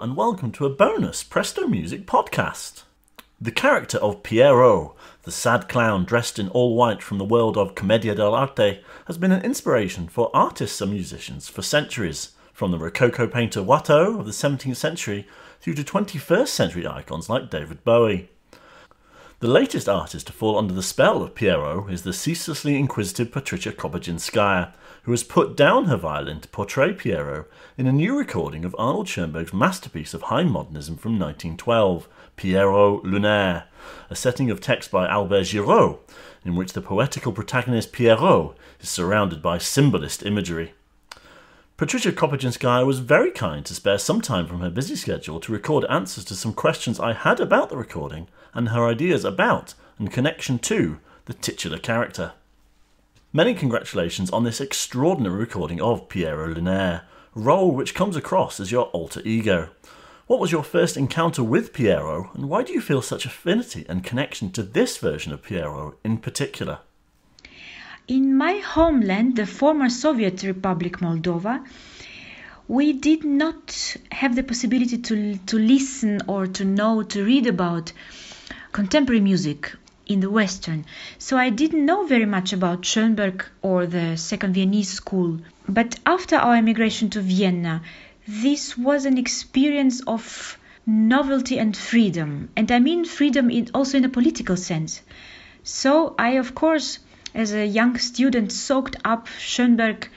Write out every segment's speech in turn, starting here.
And welcome to a bonus Presto Music podcast. The character of Pierrot, the sad clown dressed in all white from the world of Commedia dell'arte, has been an inspiration for artists and musicians for centuries, from the Rococo painter Watteau of the 17th century through to 21st century icons like David Bowie. The latest artist to fall under the spell of Pierrot is the ceaselessly inquisitive Patricia Kopatchinskaja, who has put down her violin to portray Pierrot in a new recording of Arnold Schoenberg's masterpiece of high modernism from 1912, Pierrot Lunaire, a setting of text by Albert Giraud, in which the poetical protagonist Pierrot is surrounded by symbolist imagery. Patricia Kopatchinskaja was very kind to spare some time from her busy schedule to record answers to some questions I had about the recording and her ideas about and connection to the titular character. Many congratulations on this extraordinary recording of Pierrot Lunaire, a role which comes across as your alter ego. What was your first encounter with Pierrot, and why do you feel such affinity and connection to this version of Pierrot in particular? In my homeland, the former Soviet Republic Moldova, we did not have the possibility to, to listen or to know, to read about contemporary music in the Western. So I didn't know very much about Schoenberg or the Second Viennese School. But after our emigration to Vienna, this was an experience of novelty and freedom. And I mean freedom in, also in a political sense. So I, of course, as a young student, soaked up Schoenberg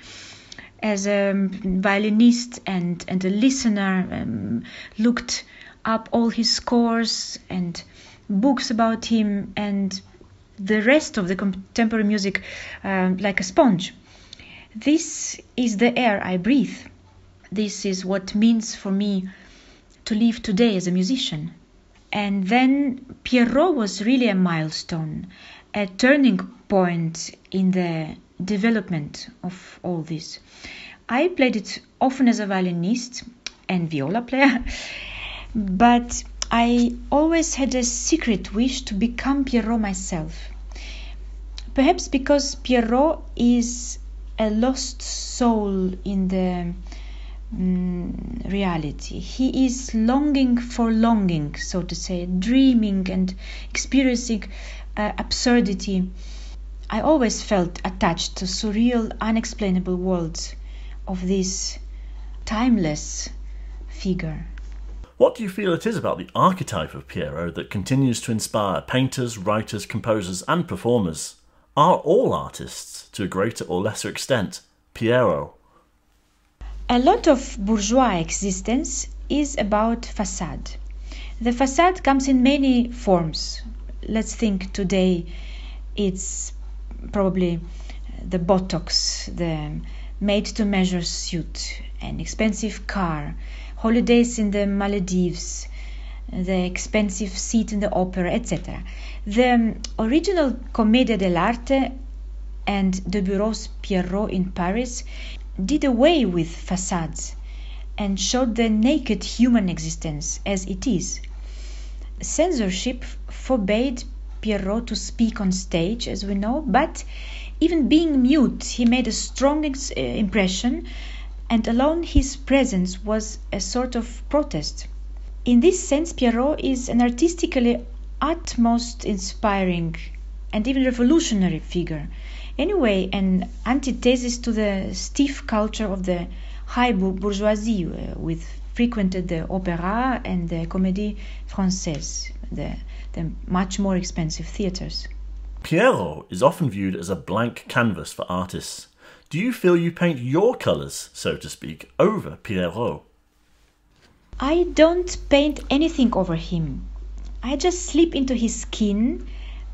as a violinist and, and a listener, um, looked up all his scores and books about him and the rest of the contemporary music uh, like a sponge. This is the air I breathe. This is what means for me to live today as a musician. And then Pierrot was really a milestone, a turning point in the development of all this. I played it often as a violinist and viola player, but I always had a secret wish to become Pierrot myself. Perhaps because Pierrot is a lost soul in the um, reality. He is longing for longing, so to say, dreaming and experiencing uh, absurdity. I always felt attached to surreal, unexplainable worlds of this timeless figure. What do you feel it is about the archetype of Pierrot that continues to inspire painters, writers, composers, and performers? Are all artists, to a greater or lesser extent, Pierrot? A lot of bourgeois existence is about facade. The facade comes in many forms. Let's think today it's probably the botox, the made to measure suit, an expensive car, holidays in the Maldives, the expensive seat in the opera, etc. The original Commedia dell'arte and Deburau's Pierrot in Paris did away with facades and showed the naked human existence as it is. Censorship forbade Pierrot to speak on stage, as we know, but even being mute, he made a strong impression and alone his presence was a sort of protest. In this sense, Pierrot is an artistically utmost inspiring and even revolutionary figure. Anyway, an antithesis to the stiff culture of the high bourgeoisie, uh, with frequented the opera and the comédie française, the, the much more expensive theaters. Pierrot is often viewed as a blank canvas for artists. Do you feel you paint your colours, so to speak, over Pierrot? I don't paint anything over him. I just slip into his skin,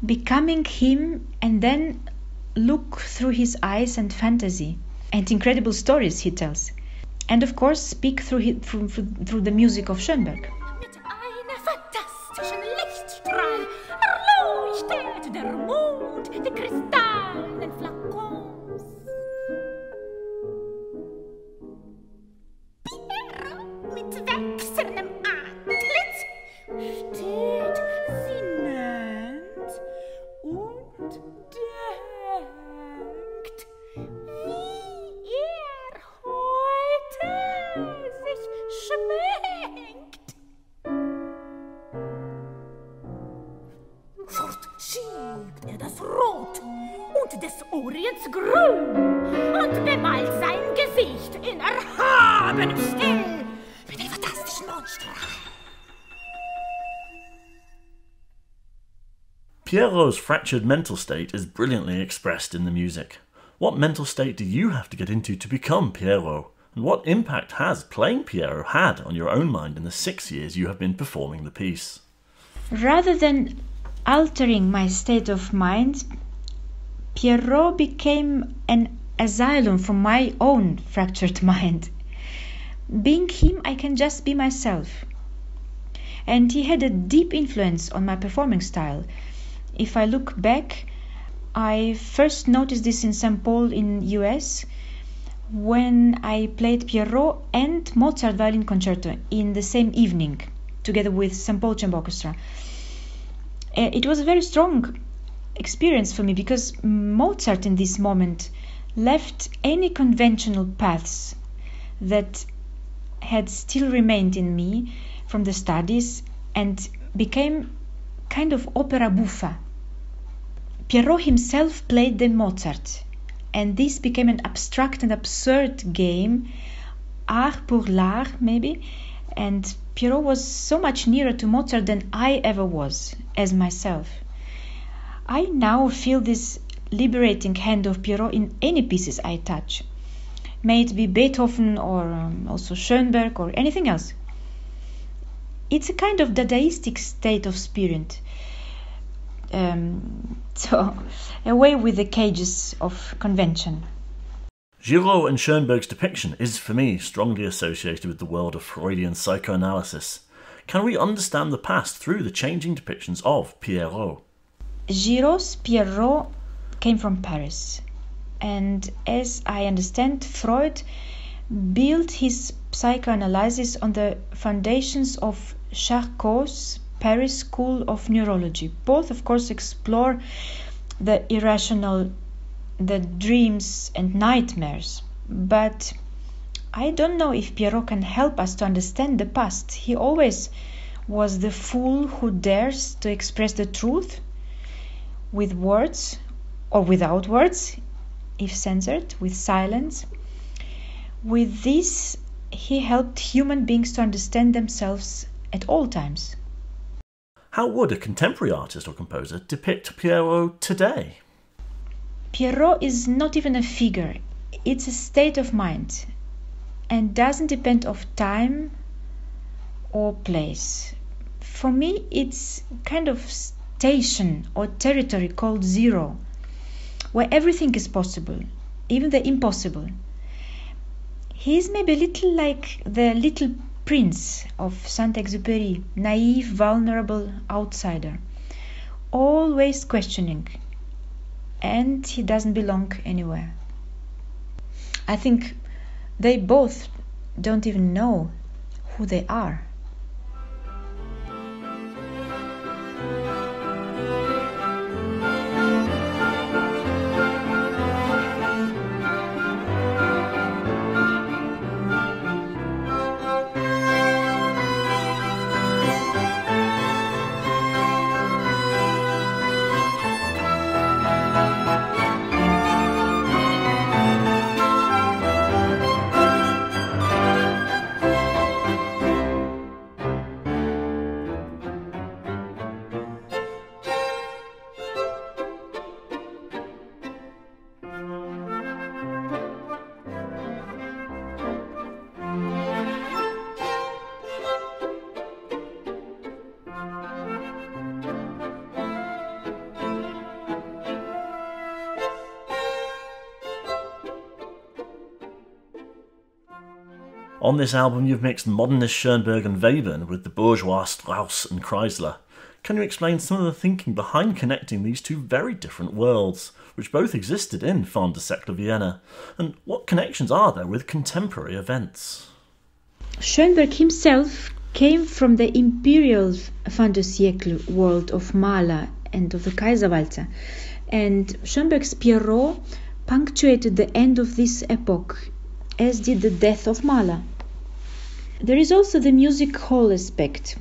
becoming him, and then look through his eyes and fantasy and incredible stories he tells. And of course, speak through, his, through, through the music of Schoenberg. Orients grün und bemalt sein Gesicht in erhabenem Stil mit den fantastischen Monstern. Pierrot's fractured mental state is brilliantly expressed in the music. What mental state do you have to get into to become Pierrot? And what impact has playing Pierrot had on your own mind in the six years you have been performing the piece? Rather than altering my state of mind, Pierrot became an asylum for my own fractured mind. Being him, I can just be myself. And he had a deep influence on my performing style. If I look back, I first noticed this in St. Paul in US when I played Pierrot and Mozart violin concerto in the same evening together with St. Paul Chamber Orchestra. Uh, it was a very strong experience for me because Mozart in this moment left any conventional paths that had still remained in me from the studies and became kind of opera buffa. Pierrot himself played the Mozart, and this became an abstract and absurd game, art pour l'art maybe, and Pierrot was so much nearer to Mozart than I ever was as myself. I now feel this liberating hand of Pierrot in any pieces I touch, may it be Beethoven or um, also Schoenberg or anything else. It's a kind of Dadaistic state of spirit. Um, so, away with the cages of convention. Giraud and Schoenberg's depiction is, for me, strongly associated with the world of Freudian psychoanalysis. Can we understand the past through the changing depictions of Pierrot? Giraud's Pierrot came from Paris, and as I understand, Freud built his psychoanalysis on the foundations of Charcot's Paris School of Neurology. Both, of course, explore the irrational, the dreams and nightmares. But I don't know if Pierrot can help us to understand the past. He always was the fool who dares to express the truth with words or without words, if censored, with silence. With this, he helped human beings to understand themselves at all times. How would a contemporary artist or composer depict Pierrot today? Pierrot is not even a figure, it's a state of mind and doesn't depend of time or place. For me, it's kind of station or territory called zero, where everything is possible, even the impossible. He is maybe a little like the little prince of Saint Exupéry, naive, vulnerable outsider, always questioning, and he doesn't belong anywhere. I think they both don't even know who they are. On this album, you've mixed modernist Schoenberg and Webern with the bourgeois Strauss and Kreisler. Can you explain some of the thinking behind connecting these two very different worlds, which both existed in Fin de siècle Vienna? And what connections are there with contemporary events? Schoenberg himself came from the imperial fin de siècle world of Mahler and of the Kaiserwalzer, and Schoenberg's Pierrot punctuated the end of this epoch as did the death of Mahler. There is also the music hall aspect.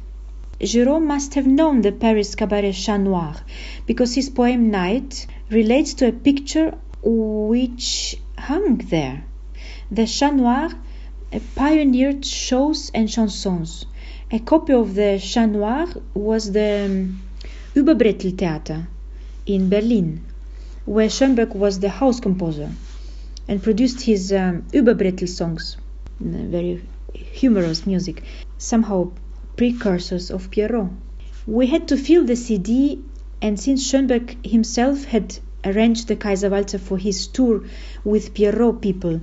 Giraud must have known the Paris cabaret Chat Noir because his poem Night relates to a picture which hung there. The Chat Noir pioneered shows and chansons. A copy of the Chat Noir was the um, Überbrettl Theater in Berlin, where Schönberg was the house composer and produced his um, Überbrettl songs, very humorous music, somehow precursors of Pierrot. We had to fill the CD, and since Schönberg himself had arranged the Kaiserwalzer for his tour with Pierrot people,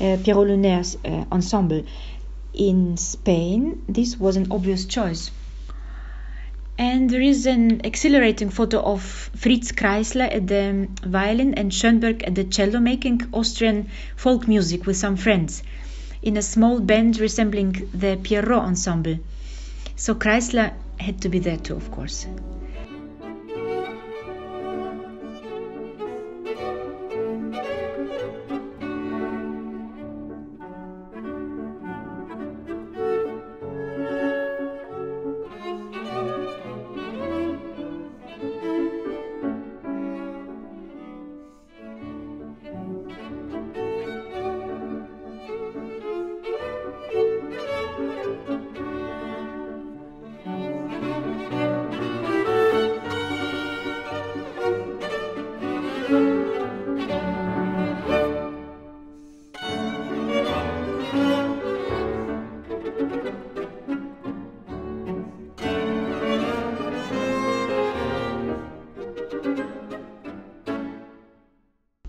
uh, Pierrot uh, ensemble in Spain, this was an obvious choice. And there is an exhilarating photo of Fritz Kreisler at the violin and Schönberg at the cello making Austrian folk music with some friends in a small band resembling the Pierrot ensemble. So Kreisler had to be there too, of course.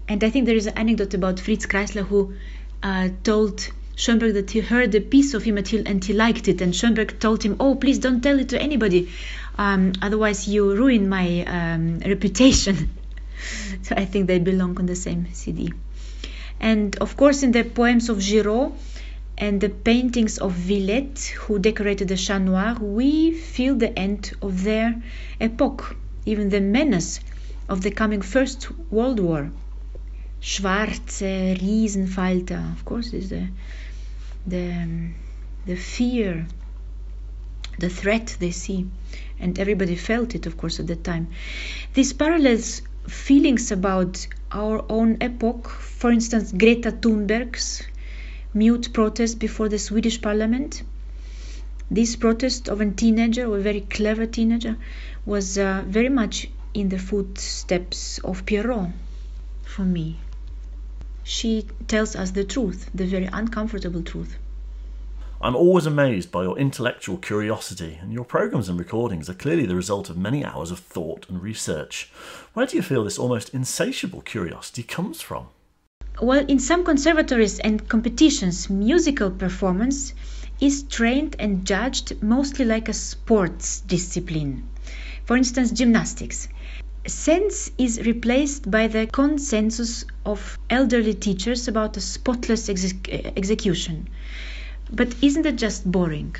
And I think there is an anecdote about Fritz Kreisler who uh, told Schönberg that he heard a piece of him and he liked it. And Schönberg told him, Oh, please don't tell it to anybody. Um, otherwise, you ruin my um, reputation. so I think they belong on the same CD. And of course, in the poems of Giraud and the paintings of Willette, who decorated the Chat Noir, we feel the end of their epoch, even the menace of the coming First World War schwarze Riesenfalter. Of course, is the the the fear, the threat they see, and everybody felt it, of course, at that time. These parallels feelings about our own epoch, for instance, Greta Thunberg's mute protest before the Swedish parliament. This protest of a teenager, a very clever teenager, was uh, very much in the footsteps of Pierrot for me she tells us the truth, the very uncomfortable truth. I'm always amazed by your intellectual curiosity, and your programs and recordings are clearly the result of many hours of thought and research. Where do you feel this almost insatiable curiosity comes from? Well, in some conservatories and competitions, musical performance is trained and judged mostly like a sports discipline. For instance, gymnastics sense is replaced by the consensus of elderly teachers about a spotless execution. But isn't it just boring?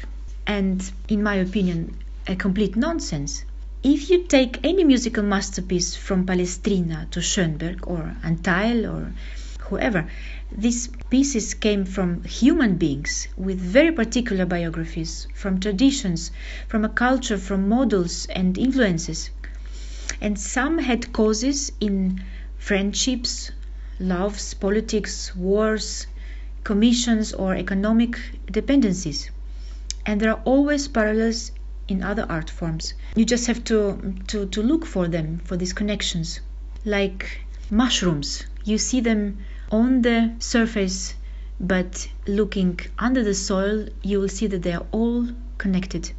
And, in my opinion, a complete nonsense? If you take any musical masterpiece from Palestrina to Schönberg or Antheil or whoever, these pieces came from human beings with very particular biographies, from traditions, from a culture, from models and influences and some had causes in friendships, loves, politics, wars, commissions, or economic dependencies. And there are always parallels in other art forms. You just have to, to, to look for them, for these connections. Like mushrooms, you see them on the surface, but looking under the soil, you will see that they are all connected.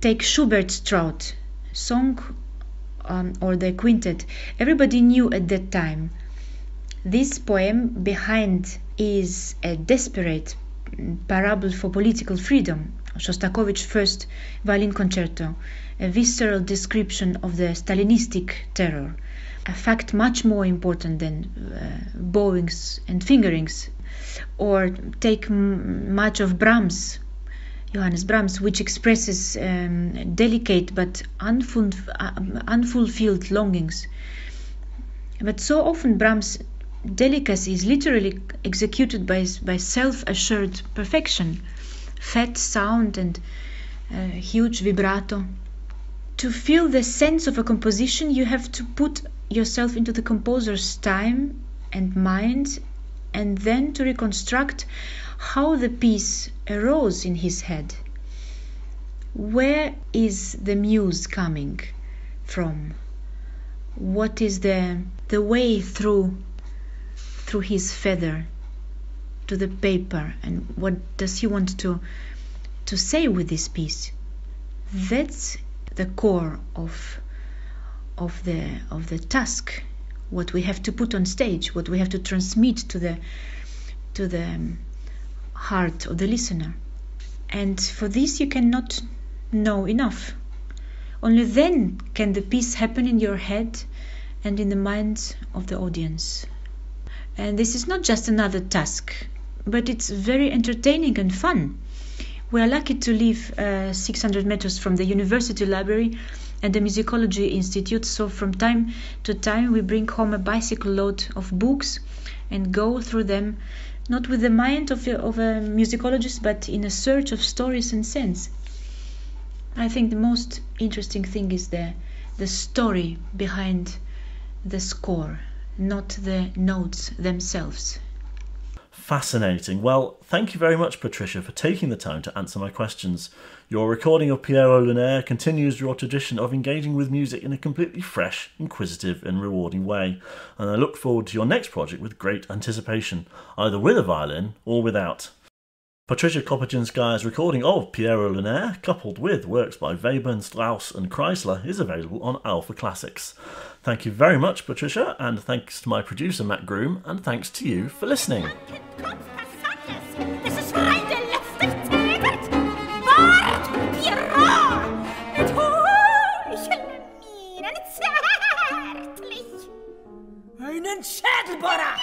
Take Schubert's Trout, song um, or the quintet, everybody knew at that time. This poem behind is a desperate parable for political freedom, Shostakovich's first violin concerto, a visceral description of the Stalinistic terror, a fact much more important than uh, bowings and fingerings. Or take m- much of Brahms' Johannes Brahms, which expresses um, delicate but uh, unfulfilled longings. But so often Brahms' delicacy is literally executed by, by self assured perfection fat sound and uh, huge vibrato, to feel the sense of a composition, you have to put yourself into the composer's time and mind, and then to reconstruct how the piece arose in his head. Where is the muse coming from? What is the the way through through his feather to the paper and what does he want to to say with this piece? That's the core of of the of the task what we have to put on stage what we have to transmit to the to the um, heart of the listener. And for this you cannot know enough. Only then can the piece happen in your head and in the minds of the audience. And this is not just another task but it's very entertaining and fun. We are lucky to live uh, 600 meters from the university library and the musicology institute. So from time to time we bring home a bicycle load of books and go through them not with the mind of a, of a musicologist but in a search of stories and sense. I think the most interesting thing is the the story behind the score not the notes themselves Fascinating. Well, thank you very much, Patricia, for taking the time to answer my questions. Your recording of Pierrot Lunaire continues your tradition of engaging with music in a completely fresh, inquisitive, and rewarding way, and I look forward to your next project with great anticipation, either with a violin or without. Patricia Kopatchinskaja's recording of Pierrot Lunaire, coupled with works by Webern, Strauss, and Kreisler, is available on Alpha Classics. Thank you very much, Patricia, and thanks to my producer, Matt Groom, and thanks to you for listening. Einen Schädelbohrer!